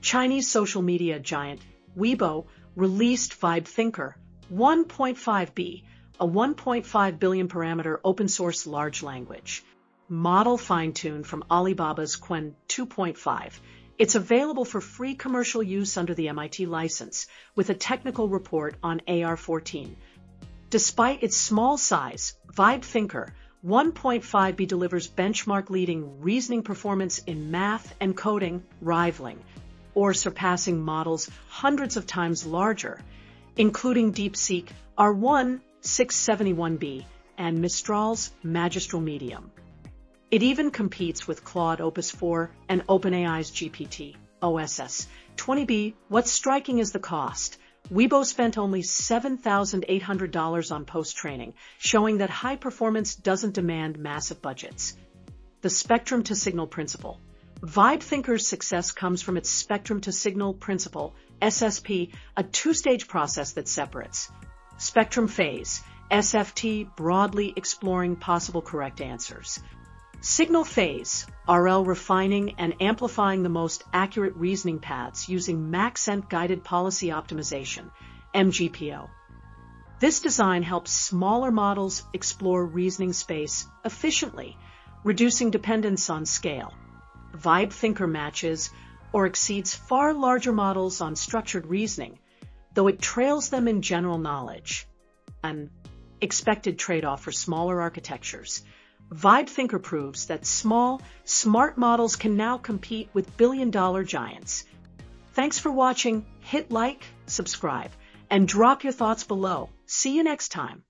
Chinese social media giant Weibo released VibeThinker 1.5b, a 1.5 billion parameter open source large language model fine-tuned from Alibaba's Qwen 2.5. It's available for free commercial use under the MIT license, with a technical report on AR14. Despite its small size, VibeThinker 1.5b delivers benchmark-leading reasoning performance in math and coding, rivaling or surpassing models hundreds of times larger, including DeepSeek R1 671b and Mistral's Magistral Medium. It even competes with Claude Opus 4 and OpenAI's GPT, OSS. 20b, what's striking is the cost. Weibo spent only $7,800 on post-training, showing that high performance doesn't demand massive budgets. The spectrum to signal principle. VibeThinker's success comes from its spectrum to signal principle, SSP, a two-stage process that separates spectrum phase, SFT broadly exploring possible correct answers, Signal phase, RL refining and amplifying the most accurate reasoning paths using Maxent Guided Policy Optimization, MGPO. This design helps smaller models explore reasoning space efficiently, reducing dependence on scale. VibeThinker matches or exceeds far larger models on structured reasoning, though it trails them in general knowledge. An expected trade-off for smaller architectures. VibeThinker proves that small, smart models can now compete with billion-dollar giants. Thanks for watching. Hit like, subscribe, and drop your thoughts below. See you next time.